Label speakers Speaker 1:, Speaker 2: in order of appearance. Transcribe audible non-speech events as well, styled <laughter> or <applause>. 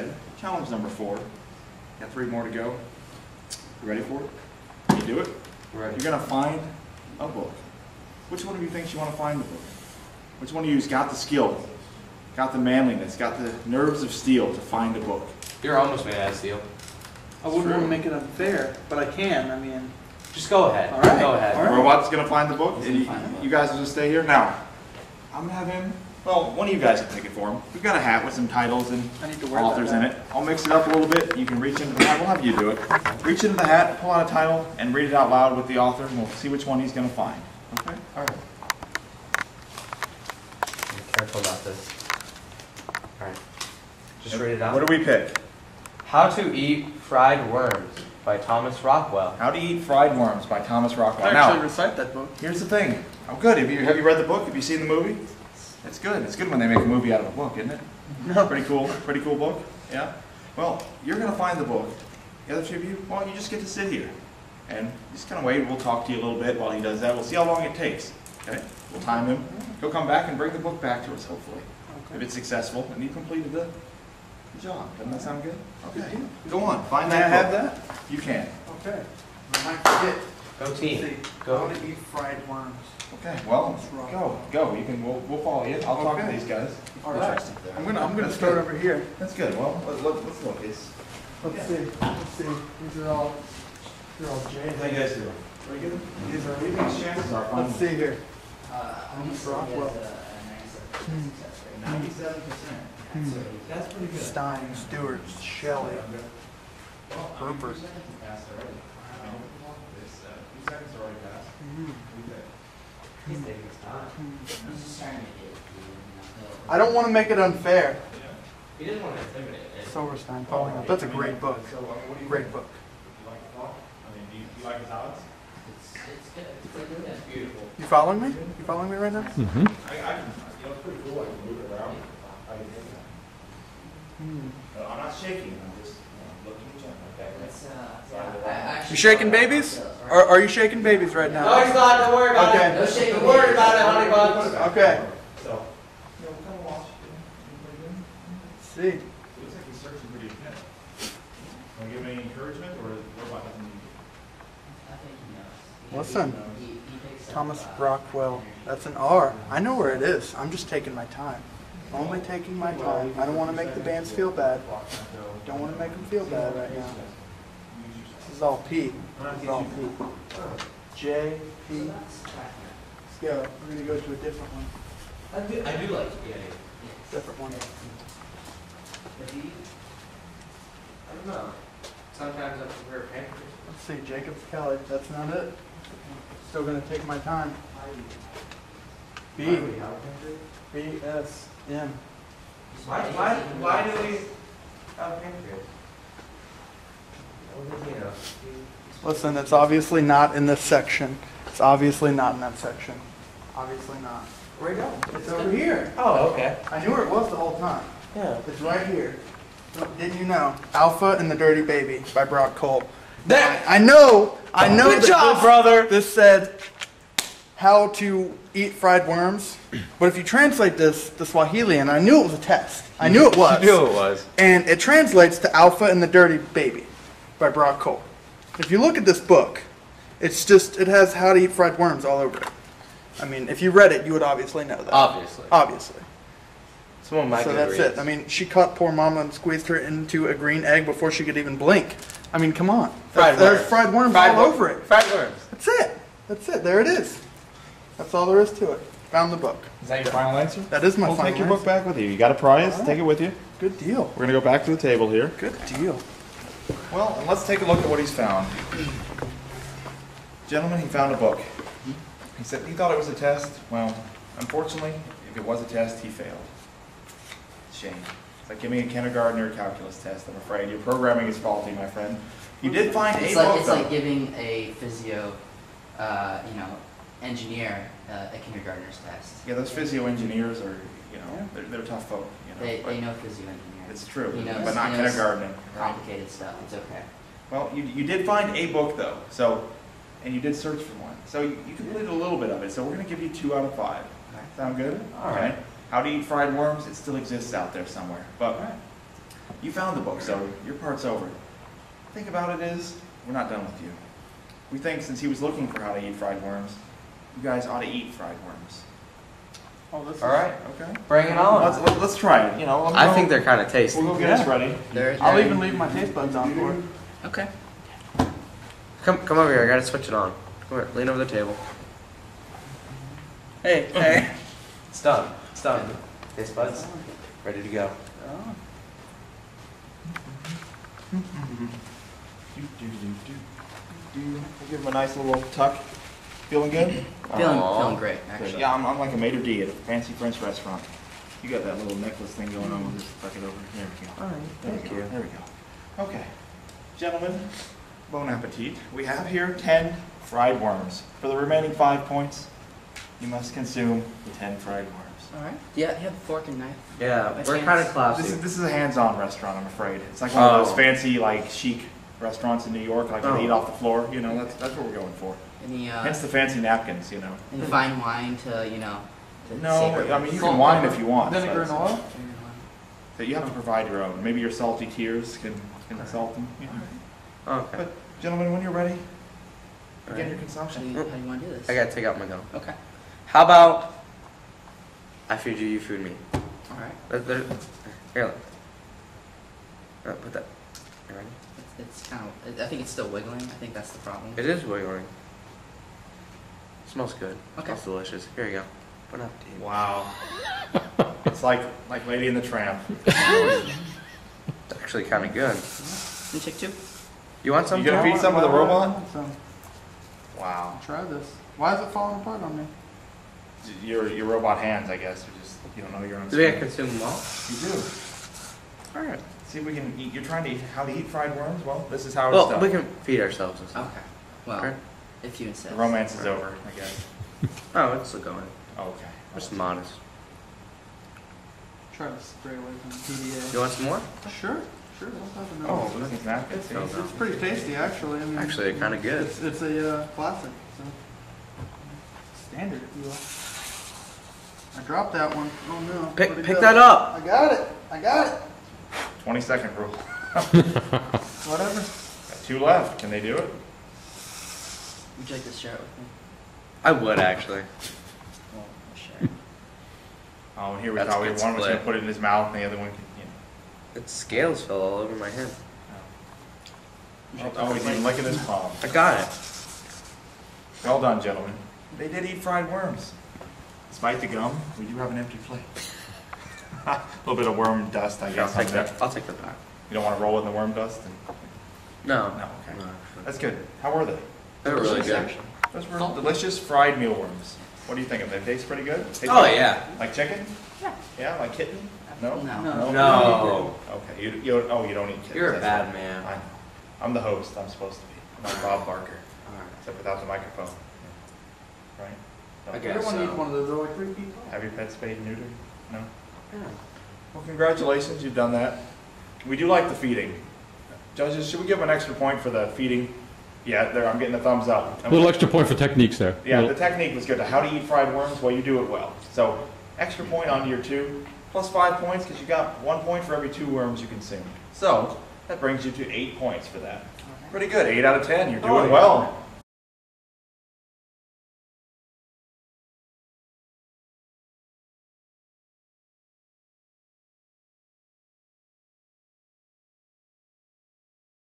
Speaker 1: said, challenge number four. Got three more to go. You ready for it? Can you do it?
Speaker 2: Ready.
Speaker 1: You're gonna find a book. Which one of you thinks you wanna find the book? Which one of you's got the skill, got the manliness, got the nerves of steel to find a book?
Speaker 2: You're almost made out of steel.
Speaker 3: I wouldn't
Speaker 1: True.
Speaker 3: want to make it unfair, but I can. I mean,
Speaker 2: Just go ahead.
Speaker 3: All right,
Speaker 2: Go ahead.
Speaker 3: all right.
Speaker 1: Robot's gonna find the book,
Speaker 4: He's
Speaker 1: and
Speaker 4: gonna
Speaker 1: you,
Speaker 4: find the book.
Speaker 1: you guys will just stay here. Now, I'm gonna have him, well, one of you guys can take it for him. We've got a hat with some titles and
Speaker 3: I need to wear
Speaker 1: authors in it. I'll mix it up a little bit. You can reach into the hat. We'll have you do it. Reach into the hat, pull out a title, and read it out loud with the author, and we'll see which one he's gonna find. Okay?
Speaker 2: All right. Be careful about this. All right. Just read it out.
Speaker 1: What do we pick?
Speaker 2: How to Eat Fried Worms by Thomas Rockwell.
Speaker 1: How to Eat Fried Worms by Thomas Rockwell.
Speaker 3: I actually
Speaker 1: Now,
Speaker 3: recite that book.
Speaker 1: here's the thing. Oh, good. Have you, have you read the book? Have you seen the movie? It's good. It's good when they make a movie out of a book, isn't it? Pretty cool. <laughs> Pretty cool book. Yeah. Well, you're gonna find the book. The other two of you, well, you just get to sit here and just kind of wait. We'll talk to you a little bit while he does that. We'll see how long it takes. Okay. We'll time him. He'll come back and bring the book back to us, hopefully,
Speaker 3: okay.
Speaker 1: if it's successful and you completed the, job. Doesn't that sound good? Okay. Go on. Find
Speaker 3: May I
Speaker 1: that
Speaker 3: have that?
Speaker 1: You can.
Speaker 3: Okay. I might forget.
Speaker 2: Go team.
Speaker 3: see.
Speaker 2: Go.
Speaker 3: How to eat fried worms.
Speaker 1: Okay. Well,
Speaker 3: That's wrong.
Speaker 1: go. Go. You can. We'll, we'll follow you. I'll talk to
Speaker 3: Okay.
Speaker 1: these guys.
Speaker 3: All right.
Speaker 4: Interesting there.
Speaker 3: I'm gonna I'm gonna
Speaker 1: That's
Speaker 3: start
Speaker 1: good.
Speaker 3: over here.
Speaker 1: That's good. Well, let, let, let's look. It's,
Speaker 3: Let's see. Let's see. These are all these are all J's.
Speaker 1: how you guys doing? Very good.
Speaker 3: These are
Speaker 1: What you think chances are?
Speaker 3: Let's see here.
Speaker 4: Uh, I'm gonna say
Speaker 3: Rockwell.
Speaker 4: he has a ninety-seven percent success rate. Ninety-seven percent.
Speaker 3: Hmm.
Speaker 4: So that's pretty good.
Speaker 3: Stein, Stewart, Shelley.
Speaker 1: Well, I mean,
Speaker 3: Herbert.
Speaker 1: two seconds passed already. Um, It's, uh, two seconds already passed.
Speaker 3: Mhm.
Speaker 1: Okay.
Speaker 2: He's taking his time.
Speaker 4: He's just trying to make it. you know,
Speaker 3: I don't want to make it unfair.
Speaker 2: He didn't want to intimidate it.
Speaker 3: Silverstein falling up. That's a great book.
Speaker 1: So, what do you
Speaker 3: Great
Speaker 1: think?
Speaker 3: book.
Speaker 1: You like the thought? I mean, do you, you like his odds?
Speaker 4: It's, it's good. It's like good.
Speaker 2: That's beautiful.
Speaker 3: You following me? You following me right now?
Speaker 1: I, I can, you know, it's pretty cool. I can move it around. How you think that?
Speaker 3: Hmm.
Speaker 1: No, I'm not shaking. I'm just, you know, looking gently. Okay.
Speaker 4: Uh, yeah,
Speaker 3: You shaking babies? Are, are you shaking babies right now?
Speaker 2: No,
Speaker 3: now?
Speaker 2: he's not. Don't worry about
Speaker 3: Okay.
Speaker 2: it.
Speaker 4: No shaking
Speaker 2: Don't worry about it, honey buns.
Speaker 3: Okay.
Speaker 1: So, you know, come and watch.
Speaker 3: See.
Speaker 1: It looks like he's searching pretty good. Want to give him any encouragement, or what about nothing?
Speaker 4: I think he knows. He-
Speaker 3: Listen.
Speaker 4: he- he picks up,
Speaker 3: Thomas
Speaker 4: uh,
Speaker 3: Rockwell. That's an R. I know where it is. I'm just taking my time. Only taking my time. I don't want to make the bands feel bad. Don't want to make them feel bad right now. Is all P. Is all P. J, P. Go. We're going to go to a different one.
Speaker 2: I do, I do like.
Speaker 4: Yes.
Speaker 3: Different one.
Speaker 2: But he, I don't know. Sometimes I prefer pancakes.
Speaker 3: Let's see. Jacobs Kelly. That's not it. Still going to take my time. B. B, S, M.
Speaker 2: Why, why, why do we have pancreas? Well, you know,
Speaker 3: Listen, it's obviously not in this section. It's obviously not in that section. Obviously not.
Speaker 2: Where'd it go?
Speaker 3: It's over here.
Speaker 2: Oh, okay.
Speaker 3: I knew where it was the whole time.
Speaker 2: Yeah.
Speaker 3: It's right here. Didn't you know? Alpha and the Dirty Baby by Brock Cole.
Speaker 2: That-
Speaker 3: I know, I know.
Speaker 2: Good job,
Speaker 3: this-
Speaker 2: brother.
Speaker 3: This said how to eat fried worms, but if you translate this to Swahili, and I knew it was a test. I knew it <laughs> was.
Speaker 2: You knew it was.
Speaker 3: And it translates to Alpha and the Dirty Baby by Brock Cole. If you look at this book, it's just, it has how to eat fried worms all over it. I mean, if you read it, you would obviously know that.
Speaker 2: Obviously.
Speaker 3: Obviously.
Speaker 2: Some of my
Speaker 3: so that's
Speaker 2: reads.
Speaker 3: it. I mean, she caught poor mama and squeezed her into a green egg before she could even blink. I mean, come on.
Speaker 2: Fried
Speaker 3: There's
Speaker 2: worms.
Speaker 3: fried worms
Speaker 2: Fried
Speaker 3: all
Speaker 2: wor-
Speaker 3: over it.
Speaker 2: Fried worms.
Speaker 3: That's it. That's it. There it is. That's all there is to it. Found the book.
Speaker 1: Is that your final answer?
Speaker 3: That is my
Speaker 1: We'll
Speaker 3: final
Speaker 1: take your
Speaker 3: answer.
Speaker 1: book back with you. You got a prize.
Speaker 3: All right.
Speaker 1: Take it with you.
Speaker 3: Good deal.
Speaker 1: We're gonna go back to the table here.
Speaker 3: Good deal.
Speaker 1: Well, let's take a look at what he's found. Gentlemen, he found a book. He said he thought it was a test. Well, unfortunately, if it was a test, he failed. Shame. It's like giving a kindergartner a calculus test. I'm afraid your programming is faulty, my friend. You did find a
Speaker 4: It's
Speaker 1: book
Speaker 4: like, it's
Speaker 1: though.
Speaker 4: like giving a physio, uh, you know, engineer uh, a kindergartner's test.
Speaker 1: yeah, those physio engineers are, you know,
Speaker 3: Yeah.
Speaker 1: they're, they're tough folk.
Speaker 4: They, they know physio engineering.
Speaker 1: it's true,
Speaker 4: He knows-
Speaker 1: but not
Speaker 4: he knows
Speaker 1: kindergartening. right?
Speaker 4: Complicated stuff, it's okay.
Speaker 1: Well, you, you did find a book though, so, and you did search for one. So you, you completed a little bit of it, so we're gonna give you two out of five. Sound good?
Speaker 2: All right.
Speaker 1: Okay. How to eat fried worms, it still exists out there somewhere. But You found the book, so your part's over. Think about it is, we're not done with you. We think since he was looking for how to eat fried worms, you guys ought to eat fried worms.
Speaker 3: Oh, this is.
Speaker 5: All right,
Speaker 1: Okay?
Speaker 5: bring it on.
Speaker 1: Let's,
Speaker 5: on.
Speaker 1: let- let's try it, you know. let me
Speaker 5: I
Speaker 1: know.
Speaker 5: think they're kind of tasty.
Speaker 1: We'll go get us ready.
Speaker 4: There,
Speaker 3: I'll
Speaker 4: there-
Speaker 3: even leave my taste buds on for it.
Speaker 4: Okay.
Speaker 5: Come, come over here. I gotta switch it on. Come here, lean over the table. Hey, hey. <laughs> It's done. It's done. Taste buds, ready to go.
Speaker 3: Oh. <laughs>
Speaker 1: Do, do, do, do, do. We'll give him a nice little tuck. Feeling good?
Speaker 4: Feeling,
Speaker 5: Aw.
Speaker 4: feeling great,
Speaker 1: Good.
Speaker 4: actually.
Speaker 1: Yeah, I'm, I'm like a maitre d' at a fancy French restaurant. You got that little necklace thing going on, we'll just tuck it over. There we go.
Speaker 5: All right,
Speaker 1: There we
Speaker 5: thank
Speaker 1: go.
Speaker 5: you.
Speaker 1: There we go. Okay. Gentlemen, bon appetit. We have here 10 fried worms. For the remaining five points, you must consume the 10 fried worms.
Speaker 4: All right. Yeah, you have a fork and knife.
Speaker 5: Yeah,
Speaker 4: My
Speaker 5: we're
Speaker 4: chance.
Speaker 5: kind of
Speaker 1: This
Speaker 5: classy.
Speaker 1: is, this is a hands-on restaurant, I'm afraid. It's like one of those
Speaker 5: Oh.
Speaker 1: fancy, like, chic restaurants in New York, like where they
Speaker 5: Oh.
Speaker 1: eat off the floor, you know, that's, that's what we're going for.
Speaker 4: Any, uh,
Speaker 1: Hence the fancy napkins, you know.
Speaker 4: any fine wine to, you know, to
Speaker 1: No, I mean, you
Speaker 3: Salt,
Speaker 1: can wine
Speaker 3: pepper,
Speaker 1: if you want.
Speaker 3: Vinegar and
Speaker 1: but-
Speaker 3: oil?
Speaker 1: That you have to provide your own. Maybe your salty tears can, can salt them. you know.
Speaker 5: Okay.
Speaker 1: But gentlemen, when you're ready,
Speaker 5: All
Speaker 1: begin your
Speaker 5: right.
Speaker 4: How do
Speaker 1: consumption.
Speaker 4: you, how do you want to do this?
Speaker 5: I gotta take out my gun.
Speaker 4: Okay.
Speaker 5: How about I feed you, you food me?
Speaker 4: All right.
Speaker 5: There- there- Here, look. Uh, put that. You ready?
Speaker 4: It's, it's kind of. I think it's still wiggling. I think that's the problem.
Speaker 5: It is wiggling. Smells good.
Speaker 4: Okay.
Speaker 5: Smells delicious. Here you go. Bon appetit.
Speaker 1: Wow. <laughs> It's like, like Lady and the Tramp.
Speaker 5: It's actually kind of good.
Speaker 4: Let me take two.
Speaker 5: You want some?
Speaker 1: You gonna feed some of the
Speaker 3: Why would I
Speaker 1: robot?
Speaker 3: some?
Speaker 1: Wow.
Speaker 3: Try this. Why is it falling apart on me?
Speaker 1: Your, your robot hands, I guess, are just, you don't know your own.
Speaker 5: Do we
Speaker 1: skin.
Speaker 5: consume them all?
Speaker 1: You do.
Speaker 5: All right.
Speaker 1: See if we can eat, you're trying to eat, how to eat fried worms? Well, this is how it's
Speaker 5: Well, we can feed ourselves and stuff.
Speaker 4: Okay. Well,
Speaker 5: Okay.
Speaker 4: If you insist.
Speaker 1: The romance is over, I guess.
Speaker 5: Oh, it's still going.
Speaker 1: Okay.
Speaker 5: Just modest.
Speaker 3: Try to stray away from PDA.
Speaker 5: You want some more?
Speaker 3: Sure, sure. Let's have
Speaker 1: Oh,
Speaker 3: another.
Speaker 1: business napkins.
Speaker 3: It's, it's, it's pretty tasty, actually. I mean,
Speaker 5: Actually, kind of good.
Speaker 3: It's, it's a uh, classic. So. Standard, if you will. I dropped that one. Oh no.
Speaker 5: Pick,
Speaker 3: Where'd it
Speaker 5: pick
Speaker 3: go?
Speaker 5: that up.
Speaker 3: I got it. I got it.
Speaker 1: Twenty second rule. <laughs>
Speaker 3: Whatever.
Speaker 1: Got two left. Can they do it?
Speaker 4: Would you like to share it with me?
Speaker 5: I would actually.
Speaker 4: Well, I'll share it.
Speaker 1: Oh, and here we
Speaker 5: That's
Speaker 1: thought
Speaker 5: a
Speaker 1: we
Speaker 5: good
Speaker 1: one was gonna
Speaker 5: split.
Speaker 1: put it in his mouth, and the other one, can, you
Speaker 5: Its scales fell all over my hand.
Speaker 1: know. Oh, oh, oh he's even licking his palm.
Speaker 5: I got it.
Speaker 1: Well done, gentlemen. They did eat fried worms. Despite the gum, we do have an empty plate. A <laughs> little bit of worm dust, I
Speaker 5: I'll
Speaker 1: guess.
Speaker 5: take
Speaker 1: there.
Speaker 5: that. I'll take that back.
Speaker 1: You don't want to roll in the worm dust? And,
Speaker 5: No.
Speaker 1: no, okay.
Speaker 5: No.
Speaker 1: That's good. How were they?
Speaker 5: They're really good.
Speaker 4: Actually.
Speaker 1: Those were delicious fried mealworms. What do you think of them? They taste pretty good? Oh, taste
Speaker 5: Oh
Speaker 1: like-
Speaker 5: yeah.
Speaker 1: Like chicken?
Speaker 4: Yeah.
Speaker 1: Yeah, like kitten? No?
Speaker 4: No.
Speaker 5: No.
Speaker 1: Okay, you, you, oh, you don't eat kittens.
Speaker 5: You're a
Speaker 1: that's
Speaker 5: bad
Speaker 1: right.
Speaker 5: man.
Speaker 1: I know. I'm the host, I'm supposed to be. I'm not Bob Barker, except without the microphone. Right? No.
Speaker 5: I guess
Speaker 3: Everyone
Speaker 5: so.
Speaker 3: needs one of those. They're like three feet tall.
Speaker 1: Have your pet spayed and neutered? No?
Speaker 5: Yeah.
Speaker 1: Well, congratulations, you've done that. We do like the feeding. Judges, should we give them an extra point for the feeding? Yeah, there, I'm getting a thumbs up.
Speaker 6: A little extra point for techniques there.
Speaker 1: Yeah, the
Speaker 6: Little-
Speaker 1: technique was good. How to eat fried worms? Well, you do it well. So, extra point onto your two, plus five points because you got one point for every two worms you consume. So, that brings you to eight points for that. Pretty good. Eight out of ten. You're
Speaker 3: Oh,
Speaker 1: doing
Speaker 3: yeah.
Speaker 1: well.